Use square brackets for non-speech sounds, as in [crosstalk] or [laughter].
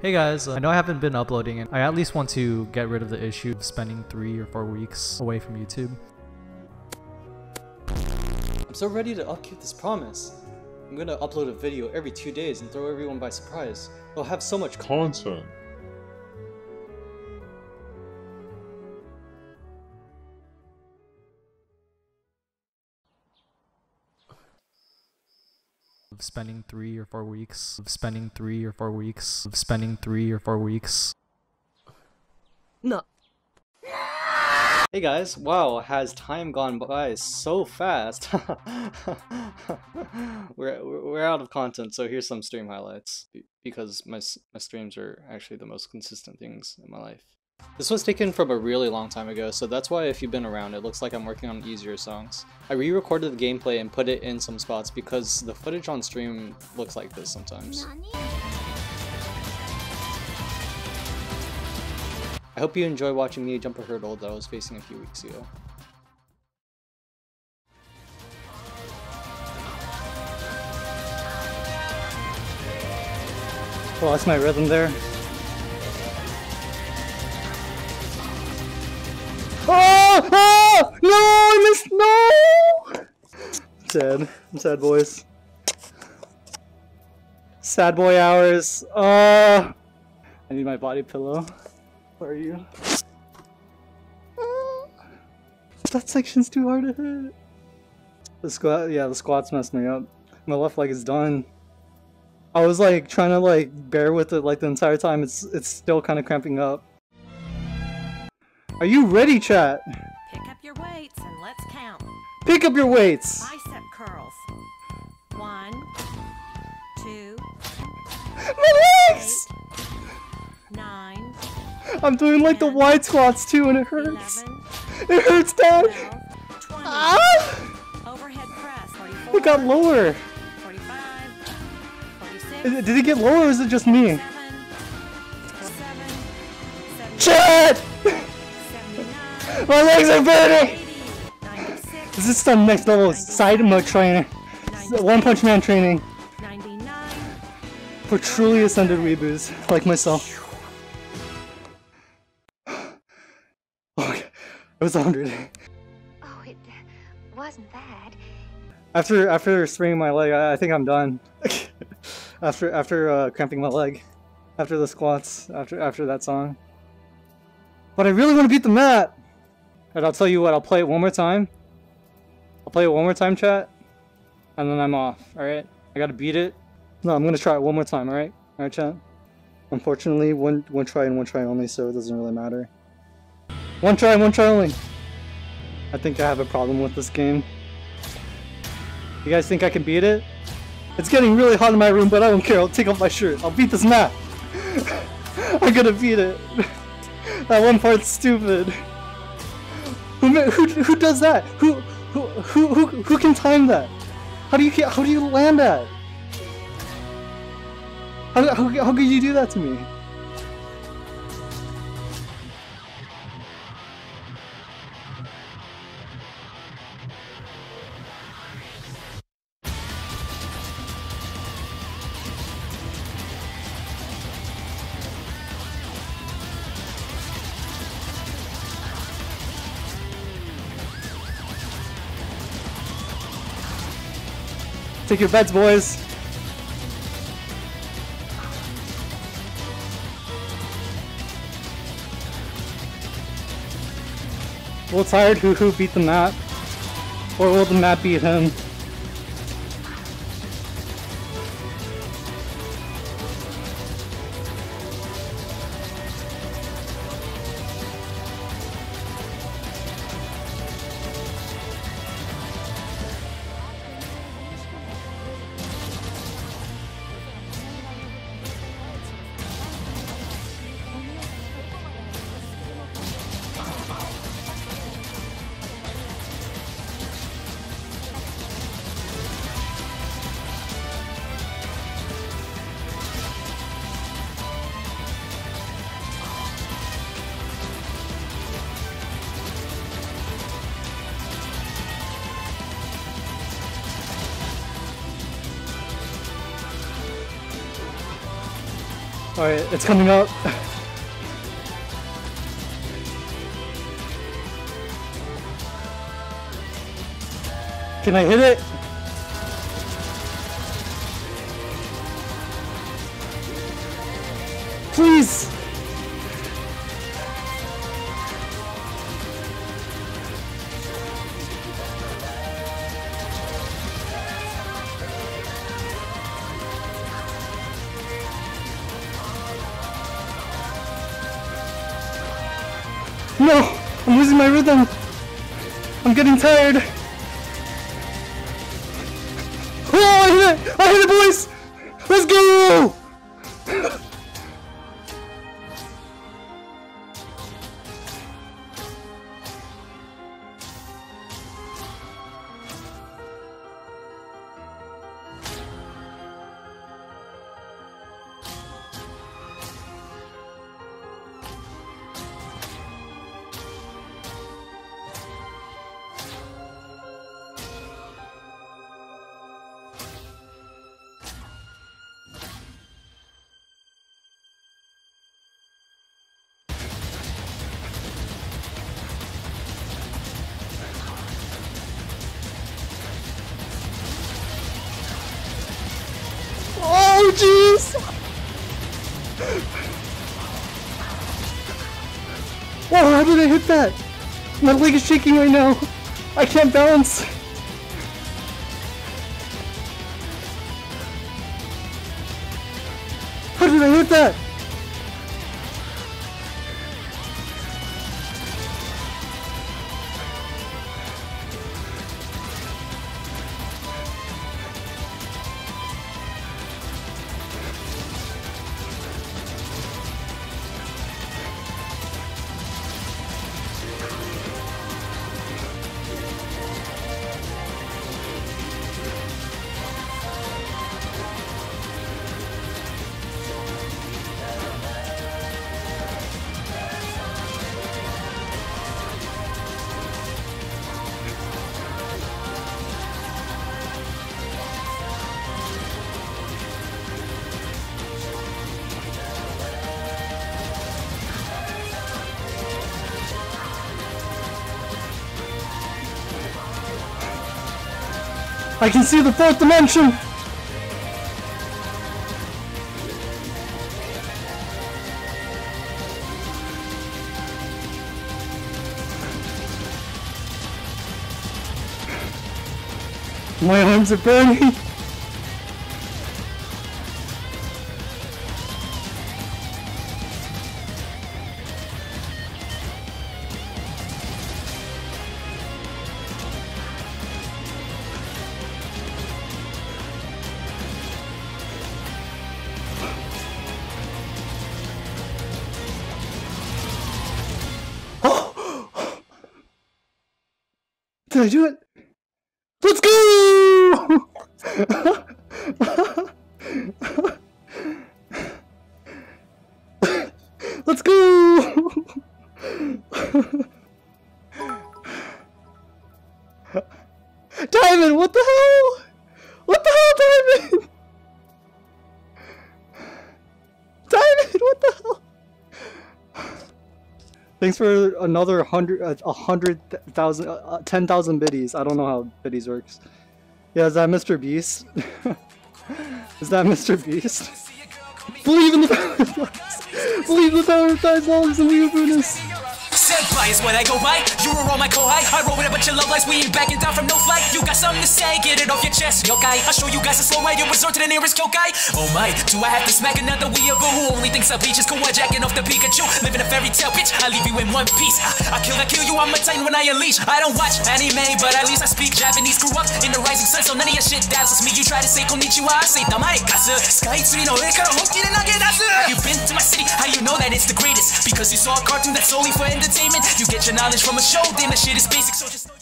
Hey guys, uh, I know I haven't been uploading and I at least want to get rid of the issue of spending three or four weeks away from YouTube. I'm so ready to upkeep this promise. I'm gonna upload a video every two days and throw everyone by surprise. I'll have so much content. Of spending three or four weeks, of spending three or four weeks, of spending three or four weeks. No. Hey guys, wow, has time gone by so fast? [laughs] we're, we're out of content, so here's some stream highlights, because my, my streams are actually the most consistent things in my life. This was taken from a really long time ago, so that's why if you've been around, it looks like I'm working on easier songs. I re-recorded the gameplay and put it in some spots because the footage on stream looks like this sometimes. I hope you enjoy watching me jump a hurdle that I was facing a few weeks ago. Lost my rhythm there. Sad. I'm sad, boys. Sad boy hours. Uh, I need my body pillow. Where are you? Uh, that section's too hard to hit. The squat, yeah, the squats messed me up. My left leg is done. I was like trying to like bear with it like the entire time. It's it's still kind of cramping up. Are you ready, chat? Pick up your weights and let's count. Pick up your weights. Bicep curls. One, two, My legs! eight, nine, I'm doing like the wide squats too, and it hurts. eleven, It hurts, Dad. twelve, twenty. Ah! Overhead press. Forty-four. It got lower. Forty-five. Forty-six. Did it get lower, or is it just me? Seven. Seven. Seventy- Chad! [laughs] My legs are burning. This is some next level Saitama training. One Punch Man training for truly ascended weeboos like myself. [sighs] Okay, it was 100. Oh, it wasn't bad. After after spraining my leg, I, I think I'm done. [laughs] after after uh, cramping my leg, after the squats, after after that song. But I really want to beat the mat. And I'll tell you what, I'll play it one more time. I'll play it one more time, chat, and then I'm off. All right, I gotta beat it. No, I'm gonna try it one more time. All right, all right, chat. Unfortunately, one one try and one try only, so it doesn't really matter. One try, one try only. I think I have a problem with this game. You guys think I can beat it? It's getting really hot in my room, but I don't care. I'll take off my shirt. I'll beat this map. [laughs] I'm gonna beat it. [laughs] that one part's stupid. Who, who, who does that? Who, who, who, who, can time that? How do you how do you land that? How, how, how could you do that to me? Take your bets, boys. Will Tired Hu Hu beat the map? Or will the map beat him? Alright, it's coming up. Can I hit it? Please! Losing my rhythm! I'm getting tired! Oh, I hit it! I hit it, boys! Let's go! Oh, how did I hit that? My leg is shaking right now. I can't balance. How did I hit that? I can see the fourth dimension! My arms are burning! Did I do it? Let's go! [laughs] Thanks for another hundred, uh, a hundred th- uh, uh, ten thousand biddies. I don't know how biddies works. Yeah, is that Mr. Beast? [laughs] is that Mr. Beast? [laughs] Believe in the power of. Believe in the power of ties, dollars and. Senpai is what I go by. You were all my kohai. I roll with a bunch of love lights. We ain't backing down from no flight. You got something to say? Get it off your chest, yokai. I'll show you guys a slow way. You resort to the nearest kyokai. Oh my, do I have to smack another weeaboo who only thinks of peaches? Kawaii jacking off the Pikachu. Living a fairy tale bitch. I leave you in one piece. I, kill, I kill you. I'm a titan when I unleash. I don't watch anime, but at least I speak Japanese. Grew up in the rising sun, so none of your shit dazzles me. You try to say konnichiwa, I say tamae kasu. Sky tree no ekara honki de nagedasu. You been to my city? How you know that it's the greatest? Because you saw a cartoon that's solely for entertainment. You get your knowledge from a show, then the shit is basic, so just.